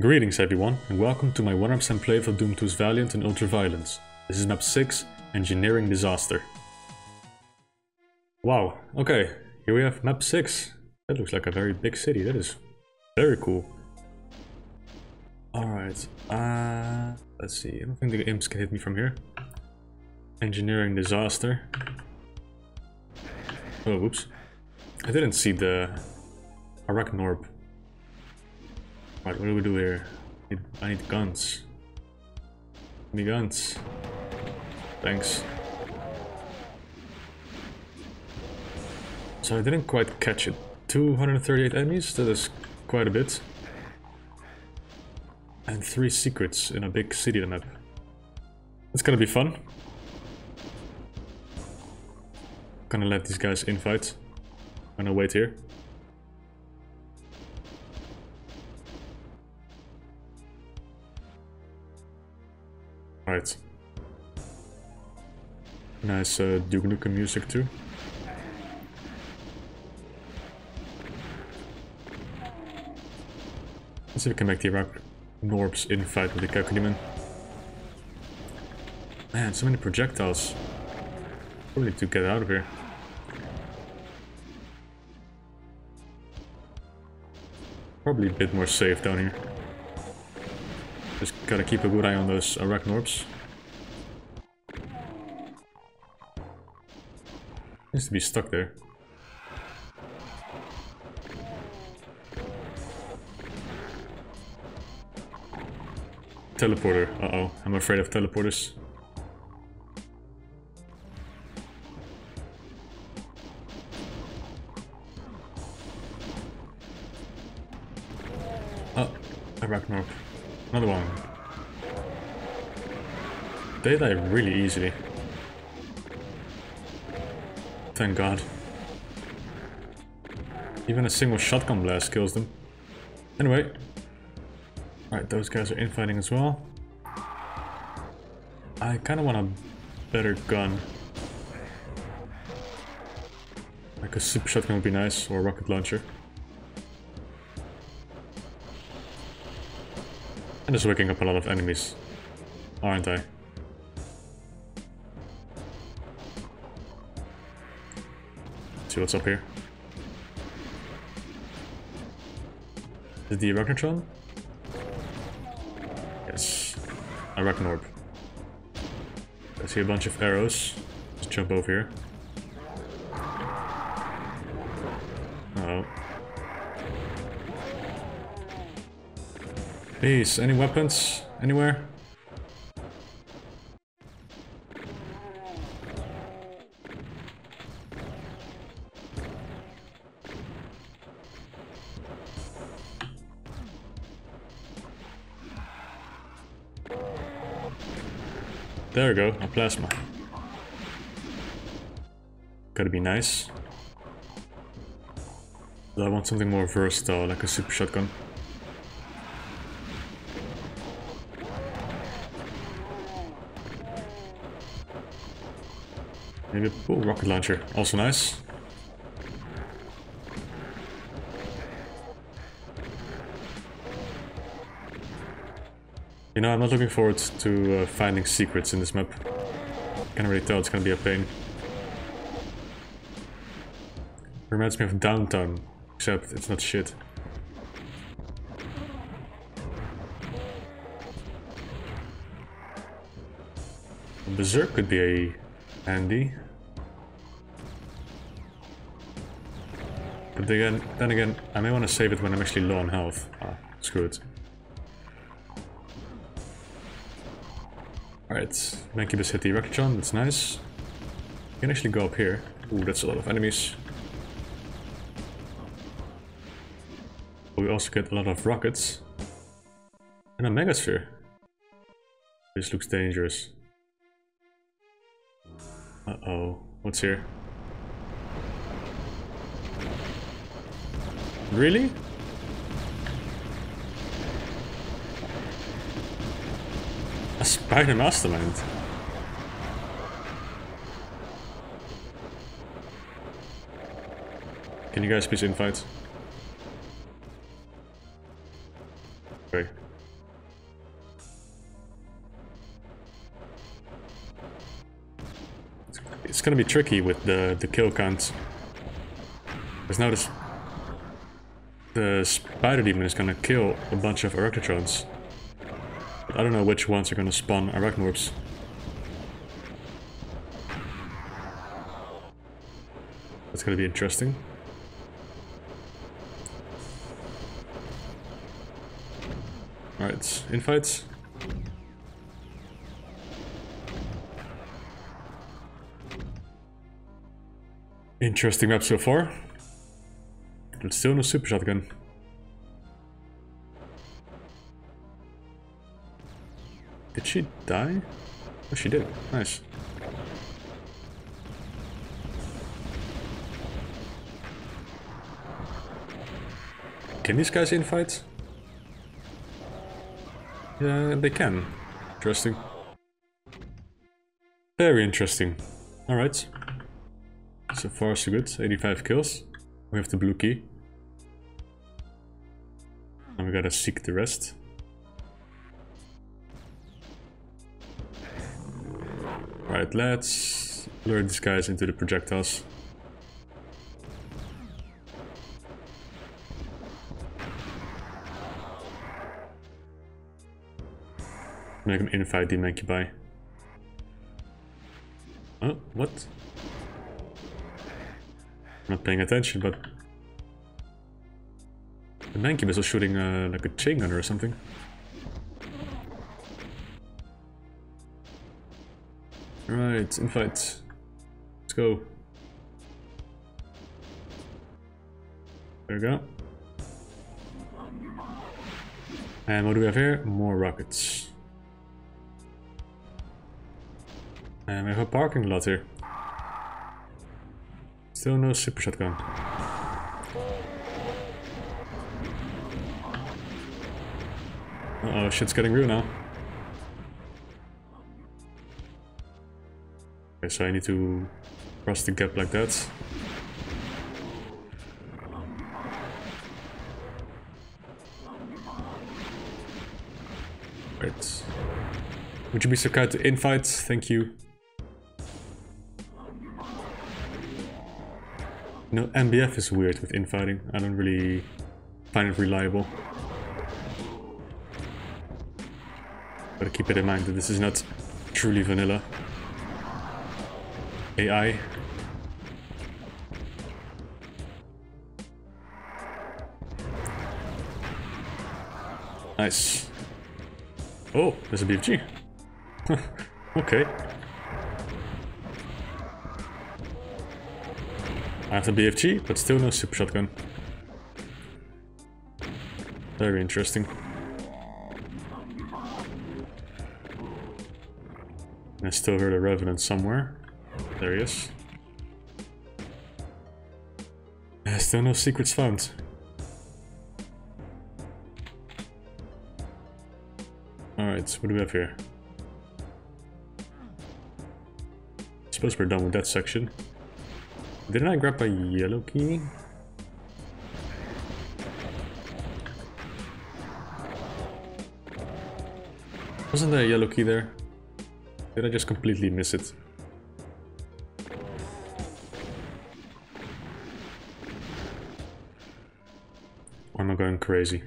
Greetings everyone, and welcome to my 100% play of Doom 2's Valiant and Ultraviolence. This is map 6, Engineering Disaster. Wow, okay, here we have map 6. That looks like a very big city, that is very cool. Alright, uh, let's see, I don't think the imps can hit me from here. Engineering Disaster. Oh, whoops. I didn't see the Arachnorb Right, what do we do here? I need, I need guns. Give guns. Thanks. So I didn't quite catch it. 238 enemies, that is quite a bit. And three secrets in a big city map. It's gonna be fun. Gonna let these guys infight. Gonna wait here. Right. Nice uh, Duke Nukem music too. Let's see if we can make the Iraq Norbs in fight with the Kakuniman. Man, so many projectiles. Probably to get out of here. Probably a bit more safe down here. Gotta keep a good eye on those uh, arachnorbs. Needs to be stuck there. Teleporter. Uh-oh. I'm afraid of teleporters. They die really easily. Thank god. Even a single shotgun blast kills them. Anyway. Alright, those guys are infighting as well. I kind of want a better gun. Like a super shotgun would be nice, or a rocket launcher. I'm just waking up a lot of enemies, aren't I? See what's up here. Is the Arachnotron? Yes. Arachnorb. I see a bunch of arrows. Let's jump over here. Uh oh any weapons? Anywhere? There we go, a plasma. Gotta be nice. But I want something more versatile, like a super shotgun. Maybe a rocket launcher, also nice. You know, I'm not looking forward to uh, finding secrets in this map. I can already tell, it's gonna be a pain. Reminds me of Downtown, except it's not shit. Berserk could be a handy. But again, then again, I may want to save it when I'm actually low on health. Ah, screw it. Alright, Mancubus hit the Erectron, that's nice. You can actually go up here. Ooh, that's a lot of enemies. But we also get a lot of rockets. And a Megasphere. This looks dangerous. Uh-oh. What's here? Really? A spider mastermind. Can you guys please infight? Okay. It's gonna be tricky with the, the kill count. Because now this, the spider demon is gonna kill a bunch of Arachnotrons. I don't know which ones are gonna spawn Arachnorbs. That's gonna be interesting. Alright, infights. Interesting map so far. But still no super shotgun. Did she die? Oh, she did. Nice. Can these guys infight? Yeah, they can. Interesting. Very interesting. Alright. So far so good. 85 kills. We have the blue key. And we gotta seek the rest. Right, let's lure these guys into the projectiles. Make them infight the Mancubi. Oh, what? not paying attention, but... The Mancubus was shooting uh, like a chain gunner or something. Right, infight. Let's go. There we go. And what do we have here? More rockets. And we have a parking lot here. Still no super shotgun. Uh oh, shit's getting real now. Okay, so I need to cross the gap like that. Right. Would you be so kind to infight? Thank you. No, MBF is weird with infighting. I don't really find it reliable. Gotta keep it in mind that this is not truly vanilla. AI. Nice. Oh, there's a BFG. okay. I have the BFG, but still no super shotgun. Very interesting. I still heard a Revenant somewhere. There he is. Uh, still no secrets found. Alright, what do we have here? Suppose we're done with that section. Didn't I grab a yellow key? Wasn't there a yellow key there? Did I just completely miss it? Going crazy?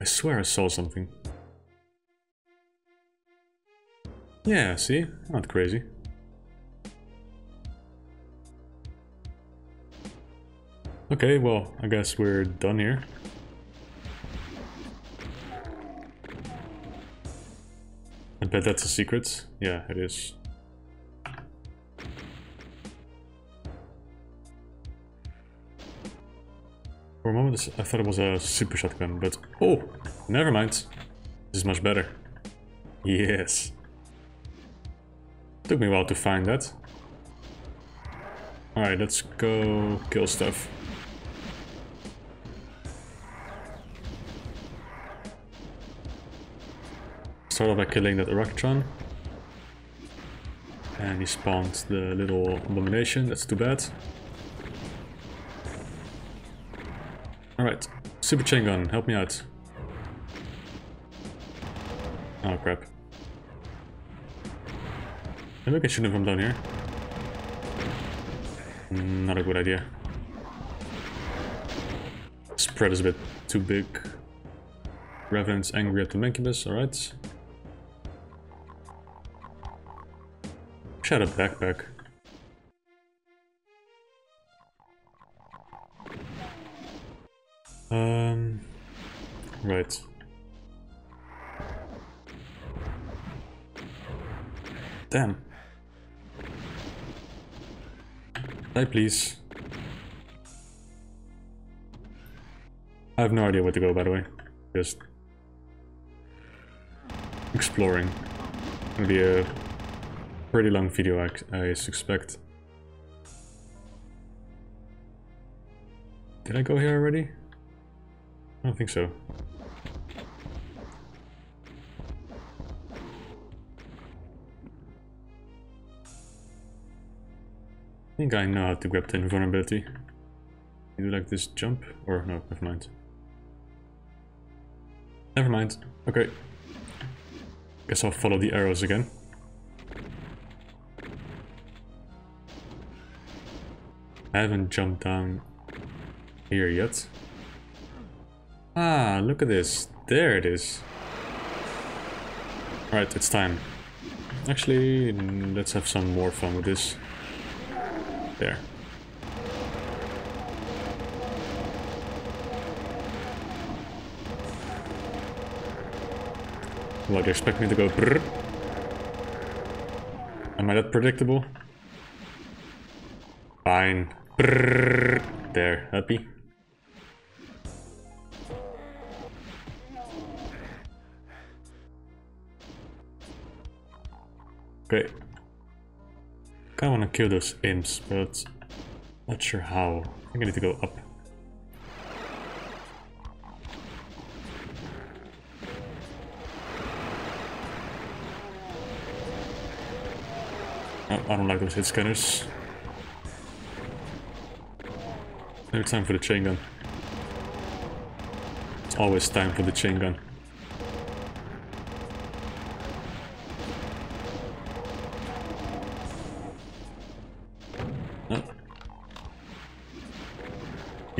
I swear I saw something. Yeah, see? Not crazy. Okay, well, I guess we're done here. I bet that's a secret. Yeah, it is. For a moment I thought it was a super shotgun, but... Oh! Never mind. This is much better. Yes. Took me a while to find that. Alright, let's go kill stuff. Start off by killing that Arachnotron. And he spawned the little abomination, that's too bad. Alright, Super Chain Gun, help me out. Oh crap. Maybe I shoot him from down here. Mm, not a good idea. Spread is a bit too big. Revenant's angry at the Mancubus, alright. Shadow backpack. Die, please. I have no idea where to go, by the way. Just exploring. Gonna be a pretty long video, I, I suspect. Did I go here already? I don't think so. Think I know how to grab the invulnerability. You like this jump? Or no, never mind. Never mind. Okay. Guess I'll follow the arrows again. I haven't jumped down here yet. Ah, look at this. There it is. Alright, it's time. Actually, let's have some more fun with this. There. What, do you expect me to go brrr? Am I that predictable? Fine. Brrr. There, happy? Okay. Kinda wanna kill those imps, but not sure how. I think I need to go up. Oh, I don't like those hit scanners. Maybe time for the chain gun. It's always time for the chain gun.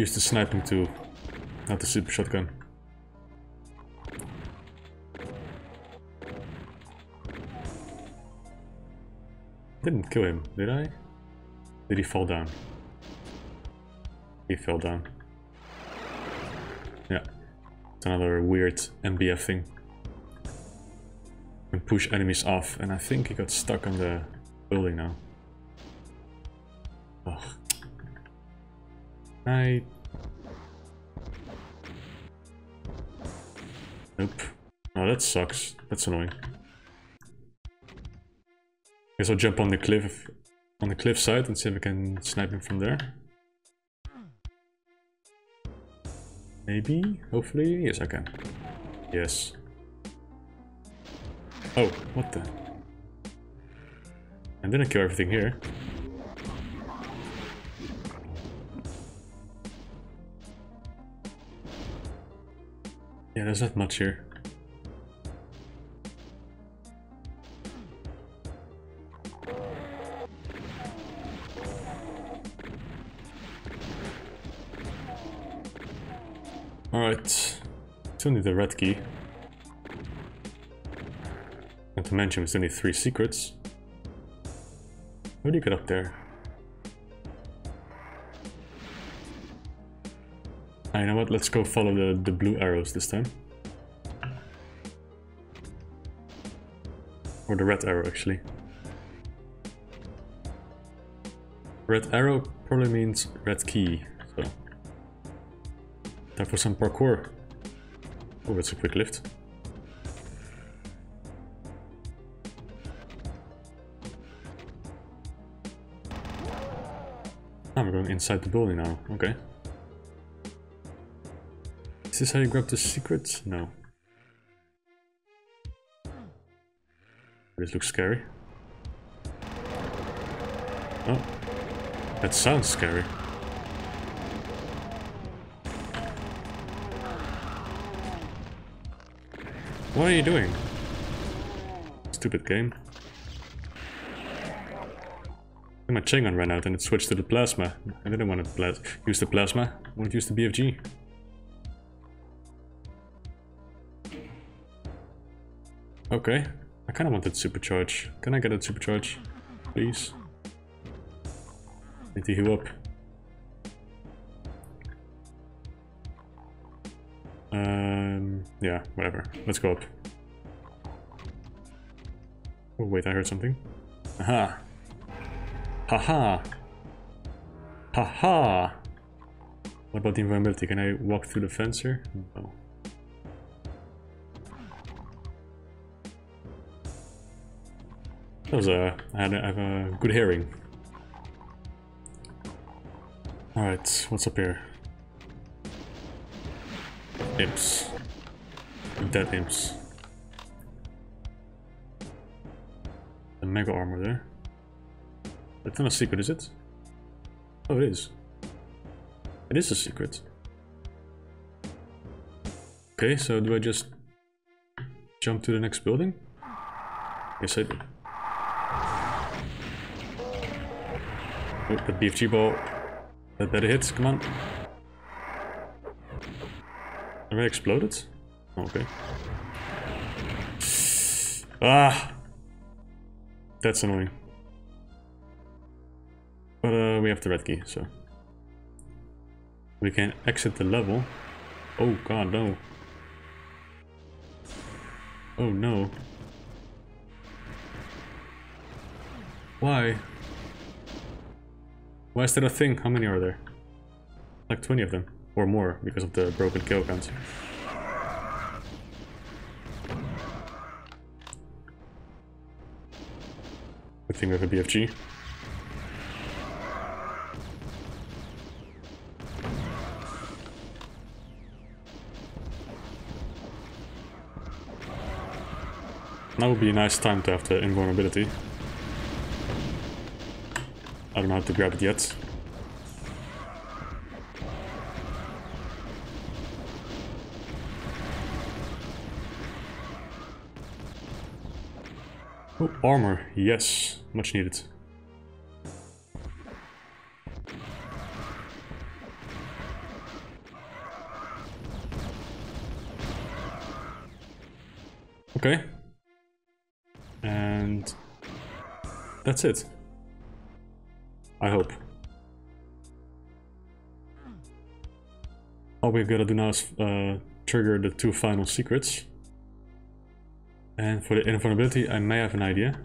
Use the sniping tool, not the super shotgun. Didn't kill him, did I? Did he fall down? He fell down. Yeah. It's another weird MBF thing. And push enemies off, and I think he got stuck on the building now. Ugh. I... Nope. Oh, that sucks. That's annoying. Guess I'll jump on the cliff on the cliff side and see if I can snipe him from there. Maybe? Hopefully? Yes, I can. Yes. Oh, what the? I didn't kill everything here. Yeah, there's not much here. Alright, still need the red key. Not to mention we still need three secrets. How do you get up there? Ah, I know what, let's go follow the, the blue arrows this time. Or the red arrow actually. Red arrow probably means red key, so Time for some parkour. Oh, that's a quick lift. We're going inside the building now. Okay. Is this how you grab the secrets? No. This looks scary. Oh. That sounds scary. What are you doing? Stupid game. My chain gun ran out and it switched to the plasma. I didn't want to use the plasma. I wanted to use the BFG. Okay. I kind of want that supercharge. Can I get a supercharge? Please. Need to heal up. Um, yeah, whatever. Let's go up. Oh, wait, I heard something. Aha! Haha! Haha! What about the invisibility? Can I walk through the fence here? No. That was a... I, had a, I have a good hearing. Alright, what's up here? Imps. Dead imps. The mega armor there. That's not a secret, is it? Oh, it is. It is a secret. Okay, so do I just jump to the next building? Yes, I do. Oh, the BFG ball. That better hits, come on. Have I exploded? Okay. Ah! That's annoying. But uh, we have the red key, so... We can exit the level. Oh god, no. Oh no. Why? Why is that a thing? How many are there? Like 20 of them. Or more, because of the broken kill count. Good thing we have a BFG. Now would be a nice time to have the invulnerability. I don't know how to grab it yet. Oh, armor. Yes, much needed. Okay. And that's it. I hope. All we've got to do now is uh, trigger the two final secrets. And for the invulnerability, I may have an idea.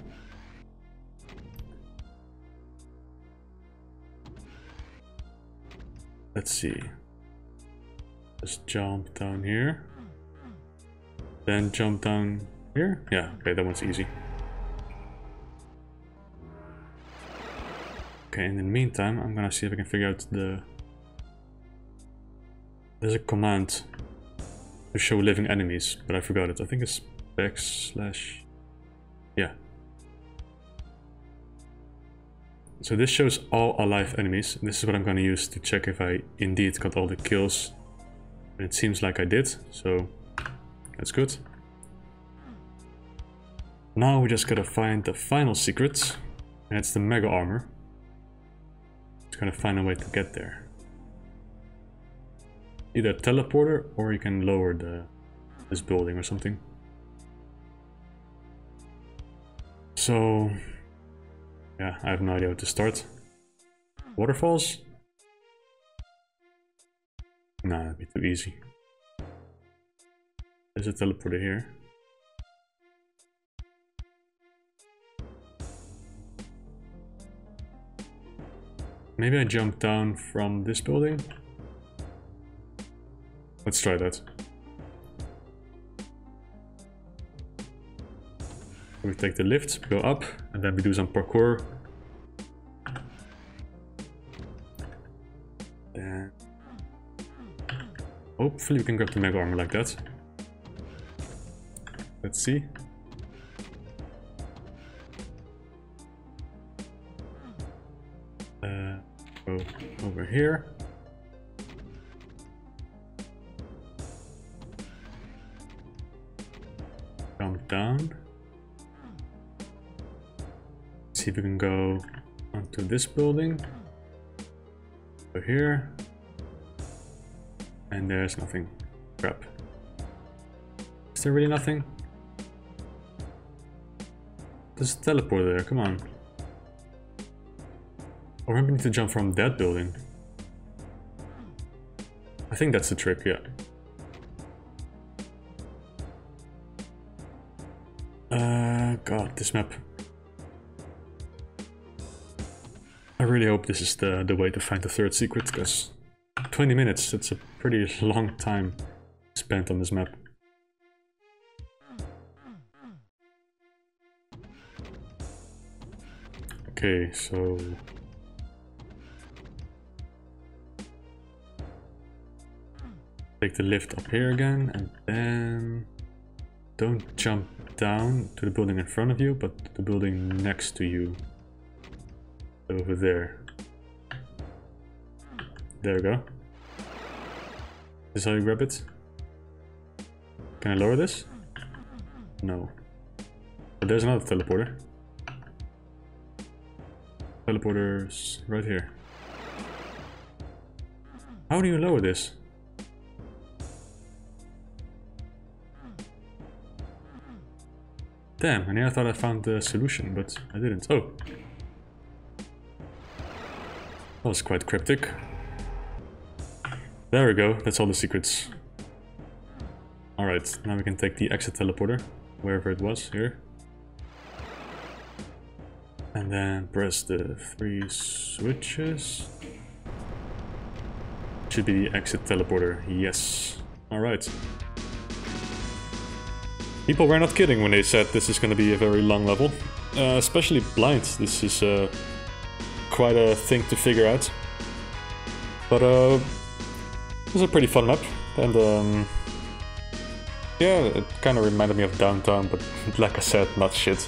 Let's see. Just jump down here. Then jump down here. Yeah, okay, that one's easy. Okay, in the meantime, I'm gonna see if I can figure out the... There's a command to show living enemies, but I forgot it. I think it's backslash... Yeah. So this shows all alive enemies. This is what I'm gonna use to check if I indeed got all the kills. And it seems like I did, so that's good. Now we just gotta find the final secret, and it's the mega armor. Gotta find a way to get there. Either teleporter or you can lower the this building or something. So yeah, I have no idea where to start. Waterfalls? Nah, that'd be too easy. There's a teleporter here. Maybe I jump down from this building? Let's try that. We take the lift, go up, and then we do some parkour. And hopefully we can grab the mega armor like that. Let's see. Here. Jump down. See if we can go onto this building. Over here. And there's nothing. Crap. Is there really nothing? There's a teleporter there, come on. Or maybe I need to jump from that building. I think that's the trick, yeah. Uh, God, this map. I really hope this is the, the way to find the third secret, because 20 minutes, that's a pretty long time spent on this map. Okay, so... Take the lift up here again, and then... Don't jump down to the building in front of you, but the building next to you. Over there. There we go. This is how you grab it? Can I lower this? No. But there's another teleporter. Teleporters right here. How do you lower this? Damn, I thought I found the solution, but I didn't. Oh. That was quite cryptic. There we go, that's all the secrets. Alright, now we can take the exit teleporter, wherever it was, here. And then press the three switches. Should be the exit teleporter, yes. Alright. People were not kidding when they said this is going to be a very long level. Uh, especially blind, this is uh, quite a thing to figure out. But uh, it was a pretty fun map, and um, yeah, it kind of reminded me of Downtown, but like I said, not shit.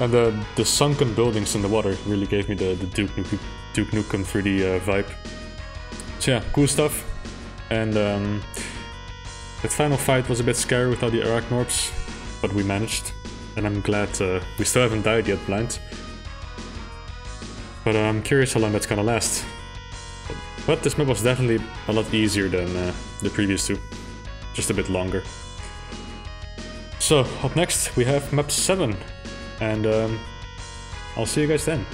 And uh, the sunken buildings in the water really gave me the, the Duke, Nukem, Duke Nukem 3D uh, vibe. So yeah, cool stuff. And um, that final fight was a bit scary without the Arachnorbs, but we managed. And I'm glad uh, we still haven't died yet, Blind. But uh, I'm curious how long that's gonna last. But this map was definitely a lot easier than uh, the previous two. Just a bit longer. So, up next we have map 7. And um, I'll see you guys then.